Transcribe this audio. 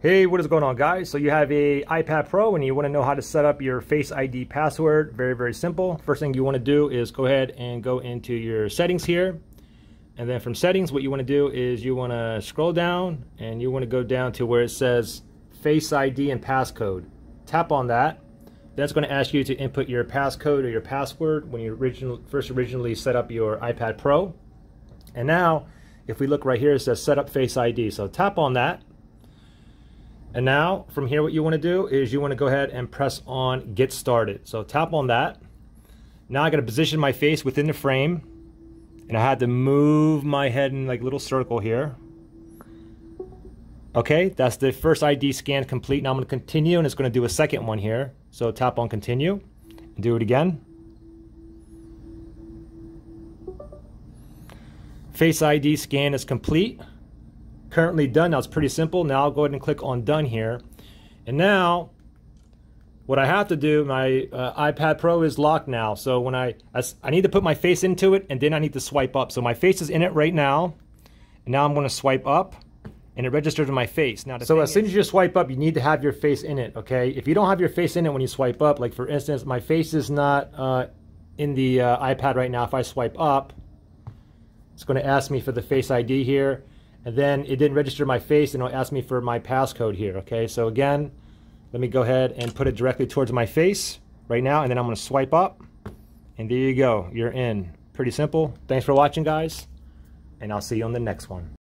Hey, what is going on guys? So you have a iPad Pro and you want to know how to set up your Face ID password. Very, very simple. First thing you want to do is go ahead and go into your settings here. And then from settings, what you want to do is you want to scroll down and you want to go down to where it says Face ID and passcode. Tap on that. That's going to ask you to input your passcode or your password when you original, first originally set up your iPad Pro. And now, if we look right here, it says set up Face ID. So tap on that and now from here, what you want to do is you want to go ahead and press on get started. So tap on that. Now I got to position my face within the frame and I had to move my head in like a little circle here. Okay, that's the first ID scan complete. Now I'm going to continue and it's going to do a second one here. So tap on continue and do it again. Face ID scan is complete currently done. Now it's pretty simple. Now I'll go ahead and click on done here. And now what I have to do, my uh, iPad Pro is locked now. So when I, I, I need to put my face into it and then I need to swipe up. So my face is in it right now. And now I'm going to swipe up and it registers my face. Now, so as soon as you swipe up, you need to have your face in it, okay? If you don't have your face in it when you swipe up, like for instance, my face is not uh, in the uh, iPad right now. If I swipe up, it's going to ask me for the Face ID here and then it didn't register my face and it'll ask me for my passcode here okay? So again let me go ahead and put it directly towards my face right now and then I'm to swipe up. And there you go you're in. Pretty simple. Thanks for watching guys and I'll see you on the next one